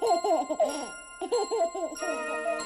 Ha ha ha ha ha!